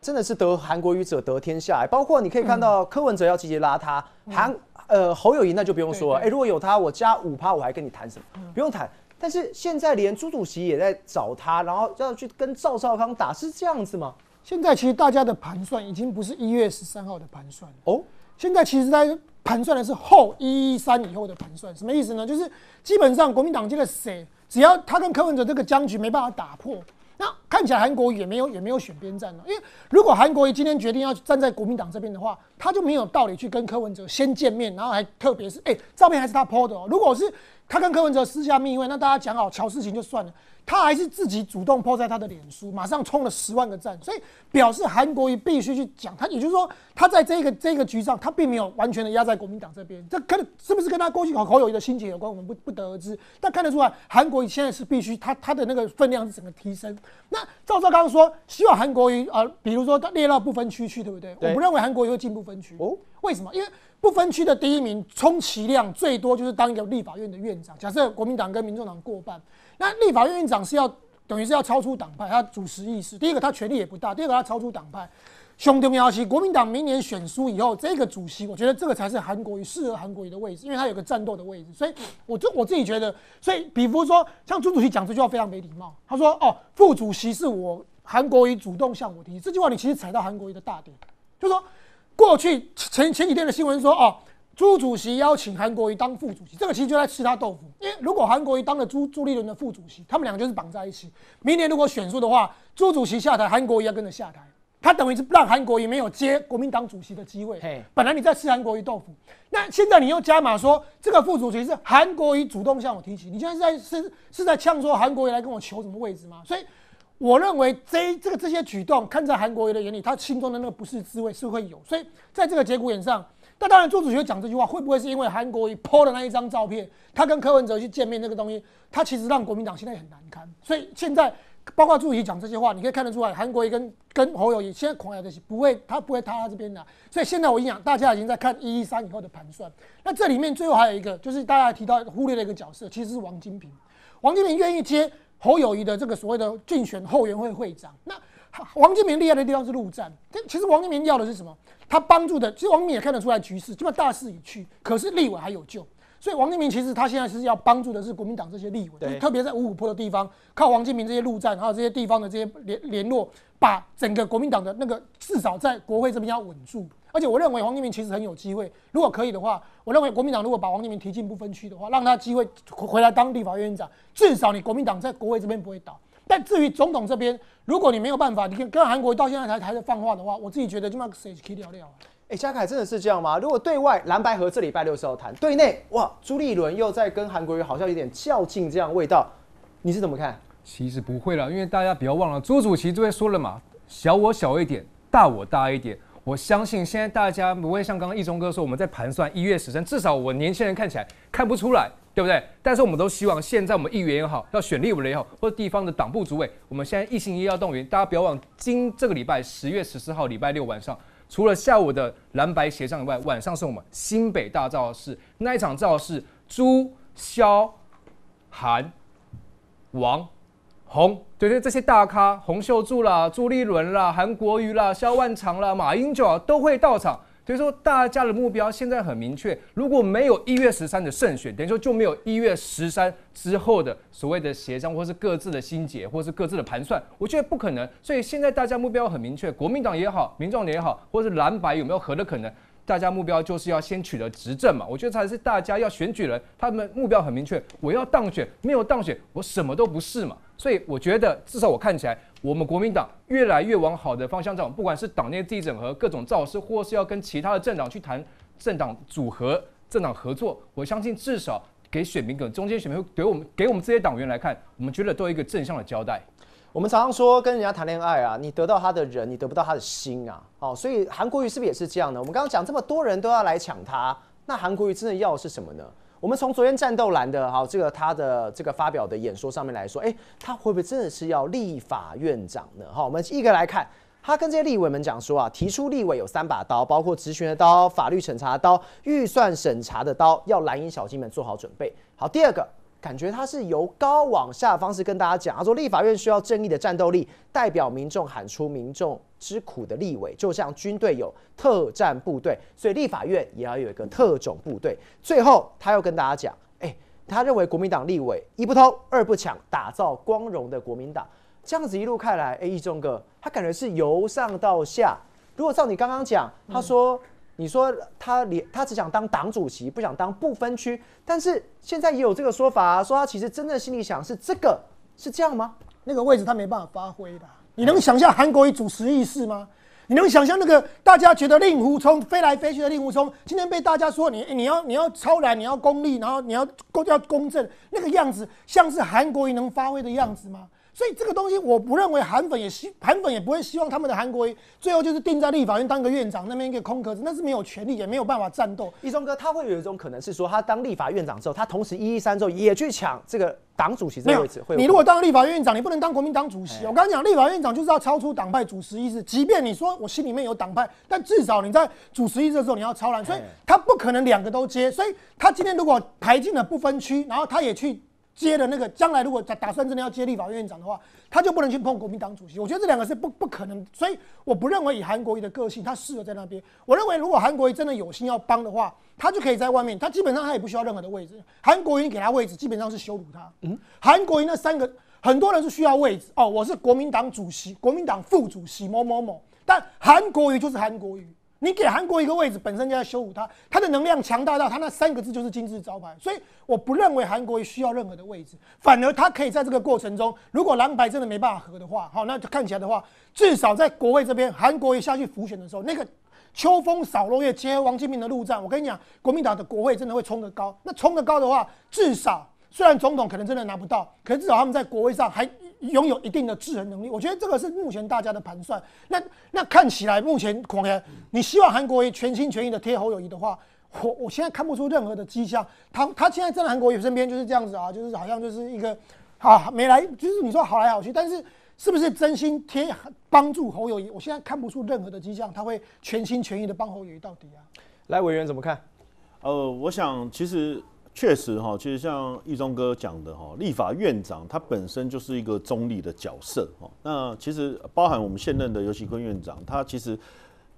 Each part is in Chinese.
真的是得韩国瑜者得天下，包括你可以看到柯文哲要积极拉他，韩呃侯友谊那就不用说了，哎，如果有他，我加五趴我还跟你谈什么？不用谈。但是现在连朱主席也在找他，然后要去跟赵少康打，是这样子吗？现在其实大家的盘算已经不是一月十三号的盘算哦，现在其实在盘算的是后一一三以后的盘算，什么意思呢？就是基本上国民党这个谁，只要他跟柯文哲这个僵局没办法打破。那看起来韩国也没有也没有选边站了，因为如果韩国瑜今天决定要站在国民党这边的话，他就没有道理去跟柯文哲先见面，然后还特别是哎，照片还是他 PO 的哦。如果是他跟柯文哲私下密会，那大家讲好乔事情就算了。他还是自己主动抛在他的脸书，马上冲了十万个赞，所以表示韩国瑜必须去讲他，也就是说，他在这个这个局上，他并没有完全的压在国民党这边。这跟是不是跟他过去和侯友谊的心结有关，我们不不得而知。但看得出来，韩国瑜现在是必须他他的那个分量是整个提升。那赵少刚说，希望韩国瑜呃，比如说他列到不分区去，对不对？我不认为韩国瑜会进不分区。哦，为什么？因为不分区的第一名，充其量最多就是当一个立法院的院长。假设国民党跟民众党过半。那立法院院长是要等于是要超出党派，他主持意识。第一个，他权力也不大；第二个，他超出党派。兄弟们要国民党明年选书以后，这个主席，我觉得这个才是韩国瑜适合韩国瑜的位置，因为他有个战斗的位置。所以，我就我自己觉得，所以比如说，像朱主席讲这句话非常没礼貌。他说：“哦，副主席是我韩国瑜主动向我提。”这句话你其实踩到韩国瑜的大点，就说过去前前几天的新闻说：“哦。”朱主席邀请韩国瑜当副主席，这个其实就在吃他豆腐。因为如果韩国瑜当了朱朱立伦的副主席，他们两个就是绑在一起。明年如果选输的话，朱主席下台，韩国瑜要跟着下台。他等于是让韩国瑜没有接国民党主席的机会。本来你在吃韩国瑜豆腐，那现在你又加码说这个副主席是韩国瑜主动向我提起，你现在是在是是在呛说韩国瑜来跟我求什么位置吗？所以我认为这这个这些举动，看在韩国瑜的眼里，他心中的那个不是滋味是会有。所以在这个节骨眼上。那当然，朱主席讲这句话，会不会是因为韩国瑜 PO 的那一张照片，他跟柯文哲去见面那个东西，他其实让国民党现在很难堪。所以现在，包括朱主席讲这些话，你可以看得出来，韩国瑜跟跟侯友谊现在恐吓的是不会，他不会塌他这边的。所以现在我跟你讲，大家已经在看一一三以后的盘算。那这里面最后还有一个，就是大家提到忽略的一个角色，其实是王金平。王金平愿意接侯友谊的这个所谓的竞选后援会会长。那王金明厉害的地方是陆战，其实王金明要的是什么？他帮助的，其实王金平也看得出来局势，基本大势已去，可是立委还有救，所以王金明其实他现在是要帮助的是国民党这些立委，特别在五五坡的地方，靠王金明这些陆战，还有这些地方的这些联联络，把整个国民党的那个至少在国会这边要稳住。而且我认为王金明其实很有机会，如果可以的话，我认为国民党如果把王金明提进不分区的话，让他机会回来当立法院长，至少你国民党在国会这边不会倒。但至于总统这边，如果你没有办法，你跟跟韩国到现在才还在放话的话，我自己觉得就把谁 K 掉掉。哎，嘉凯真的是这样吗？如果对外蓝白河这礼拜六是要谈，对内哇，朱立伦又在跟韩国瑜好像有点较劲这样味道，你是怎么看？其实不会了，因为大家不要忘了，朱主席这边说了嘛，小我小一点，大我大一点。我相信现在大家不会像刚刚易中哥说，我们在盘算一月十三，至少我年轻人看起来看不出来。对不对？但是我们都希望现在我们议员也好，要选立委也好，或者地方的党部主委，我们现在一心一意要动员。大家不要忘，今这个礼拜十月十四号礼拜六晚上，除了下午的蓝白协商以外，晚上是我们新北大造势那一场造势，朱、萧、韩、王、洪，对对，这些大咖，洪秀柱啦、朱立伦啦、韩国瑜啦、萧万长啦、马英九啊，都会到场。所以说，大家的目标现在很明确。如果没有一月十三的胜选，等于说就没有一月十三之后的所谓的协商，或是各自的心结，或是各自的盘算。我觉得不可能。所以现在大家目标很明确，国民党也好，民众也好，或是蓝白有没有合的可能？大家目标就是要先取得执政嘛。我觉得才是大家要选举人，他们目标很明确，我要当选，没有当选，我什么都不是嘛。所以我觉得，至少我看起来。我们国民党越来越往好的方向走，不管是党内自己整合各种造势，或是要跟其他的政党去谈政党组合、政党合作，我相信至少给选民、跟中间选民给我们、给我们这些党员来看，我们觉得都有一个正向的交代。我们常常说跟人家谈恋爱啊，你得到他的人，你得不到他的心啊。哦，所以韩国瑜是不是也是这样呢？我们刚刚讲这么多人都要来抢他，那韩国瑜真的要是什么呢？我们从昨天战斗蓝的哈这个他的这个发表的演说上面来说，哎，他会不会真的是要立法院长呢？哈，我们一个来看，他跟这些立委们讲说啊，提出立委有三把刀，包括执行的刀、法律审查的刀、预算审查的刀，要蓝营小金们做好准备。好，第二个，感觉他是由高往下的方式跟大家讲，他说立法院需要正义的战斗力，代表民众喊出民众之苦的立委，就像军队有特战部队，所以立法院也要有一个特种部队。最后他又跟大家讲，哎，他认为国民党立委一不偷二不抢，打造光荣的国民党。这样子一路看来，哎，一中哥他感觉是由上到下。如果照你刚刚讲，他说。你说他连他只想当党主席，不想当不分区，但是现在也有这个说法，说他其实真的心里想是这个，是这样吗？那个位置他没办法发挥的。你能想象韩国瑜主持议事吗？你能想象那个大家觉得令狐冲飞来飞去的令狐冲，今天被大家说你你要你要超然，你要功利，然后你要公要公正，那个样子像是韩国瑜能发挥的样子吗？所以这个东西，我不认为韩粉也希韩粉也不会希望他们的韩国最后就是定在立法院当个院长，那边一个空壳子，那是没有权利，也没有办法战斗。一中哥他会有一种可能是说，他当立法院长之后，他同时一一三之后也去抢这个党主席这个位置。你如果当立法院院长，你不能当国民党主席。我刚刚讲，立法院长就是要超出党派主持意识，即便你说我心里面有党派，但至少你在主持意识的时候你要超然，所以他不可能两个都接。所以他今天如果排进了不分区，然后他也去。接的那个，将来如果打打算真的要接立法院院长的话，他就不能去碰国民党主席。我觉得这两个是不不可能，所以我不认为以韩国瑜的个性，他适合在那边。我认为如果韩国瑜真的有心要帮的话，他就可以在外面，他基本上他也不需要任何的位置。韩国瑜给他位置，基本上是羞辱他。嗯，韩国瑜那三个很多人是需要位置哦，我是国民党主席、国民党副主席某某某，但韩国瑜就是韩国瑜。你给韩国一个位置，本身就在羞辱他，他的能量强大到他那三个字就是金字招牌，所以我不认为韩国需要任何的位置，反而他可以在这个过程中，如果蓝白真的没办法合的话，好，那就看起来的话，至少在国会这边，韩国一下去浮选的时候，那个秋风扫落叶结合王金平的陆战，我跟你讲，国民党的国会真的会冲得高，那冲得高的话，至少虽然总统可能真的拿不到，可是至少他们在国会上还。拥有一定的制衡能力，我觉得这个是目前大家的盘算。那那看起来目前孔爷，你希望韩国瑜全心全意的贴侯友谊的话，我我现在看不出任何的迹象。他他现在站在韩国瑜身边就是这样子啊，就是好像就是一个啊没来，就是你说好来好去，但是是不是真心贴帮助侯友谊？我现在看不出任何的迹象，他会全心全意的帮侯友谊到底啊？来委员怎么看？呃，我想其实。确实哈，其实像易中哥讲的哈，立法院长他本身就是一个中立的角色哈。那其实包含我们现任的尤其坤院长，他其实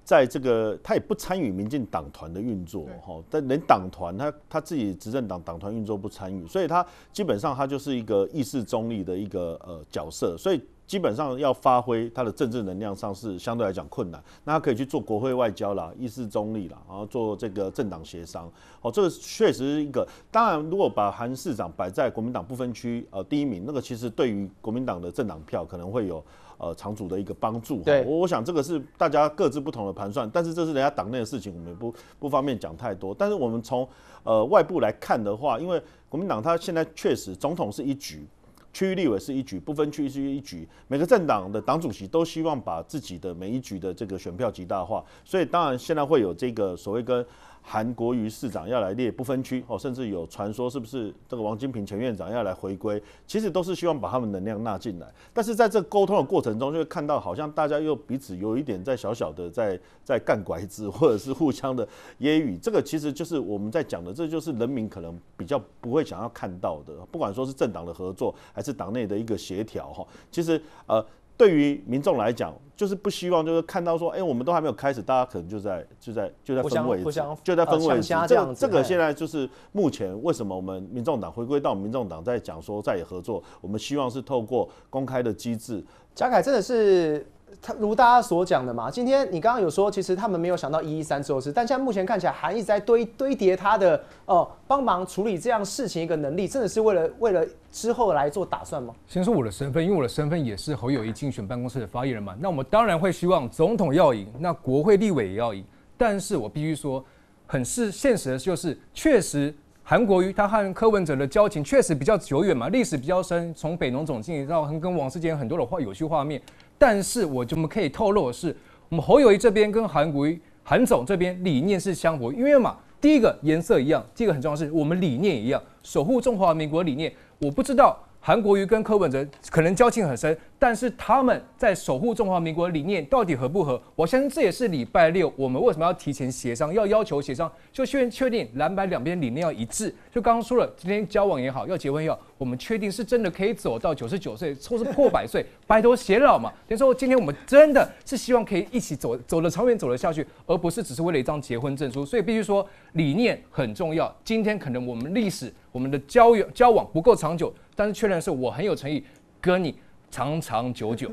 在这个他也不参与民进党团的运作哈，但连党团他他自己执政党党团运作不参与，所以他基本上他就是一个意识中立的一个呃角色，所以。基本上要发挥他的政治能量上是相对来讲困难，那他可以去做国会外交啦，议事中立啦，然后做这个政党协商。哦，这个确实是一个。当然，如果把韩市长摆在国民党不分区呃第一名，那个其实对于国民党的政党票可能会有呃长足的一个帮助。对，我我想这个是大家各自不同的盘算，但是这是人家党内的事情，我们不不方便讲太多。但是我们从呃外部来看的话，因为国民党他现在确实总统是一局。区域立委是一局，不分区是一局。每个政党的党主席都希望把自己的每一局的这个选票极大化，所以当然现在会有这个所谓跟。韩国瑜市长要来列不分区哦，甚至有传说是不是这个王金平前院长要来回归？其实都是希望把他们能量纳进来。但是在这沟通的过程中，就会看到好像大家又彼此有一点在小小的在在干拐子，或者是互相的揶揄。这个其实就是我们在讲的，这就是人民可能比较不会想要看到的。不管说是政党的合作，还是党内的一个协调哈，其实呃。对于民众来讲，就是不希望，就是看到说，哎，我们都还没有开始，大家可能就在就在就在分位，就在分位。这这个现在就是目前为什么我们民众党回归到民众党在讲说在合作，我们希望是透过公开的机制。贾凯真的是。他如大家所讲的嘛，今天你刚刚有说，其实他们没有想到一一三之后是，但现在目前看起来，韩一直在堆堆叠他的哦，帮忙处理这样事情一个能力，真的是为了为了之后来做打算吗？先说我的身份，因为我的身份也是侯友谊竞选办公室的发言人嘛，那我们当然会希望总统要赢，那国会立委也要赢，但是我必须说，很是现实的就是，确实韩国瑜他和柯文哲的交情确实比较久远嘛，历史比较深，从北农总经理到跟王世坚很多的画有趣画面。但是我就们可以透露的是，我们侯友谊这边跟韩国瑜韩总这边理念是相符，因为嘛，第一个颜色一样，第一个很重要是我们理念一样，守护中华民国理念。我不知道韩国瑜跟柯文哲可能交情很深，但是他们在守护中华民国理念到底合不合？我相信这也是礼拜六我们为什么要提前协商，要要求协商，就确确定蓝白两边理念要一致。就刚刚说了，今天交往也好，要结婚也好，我们确定是真的可以走到九十九岁，或是破百岁，白头偕老嘛。等于说今天我们真的是希望可以一起走，走得长远，走得下去，而不是只是为了一张结婚证书。所以必须说理念很重要。今天可能我们历史。我们的交友交往不够长久，但是确认是我很有诚意，跟你长长久久。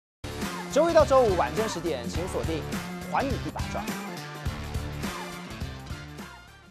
周一到周五晚间十点，请锁定《环宇一把抓》。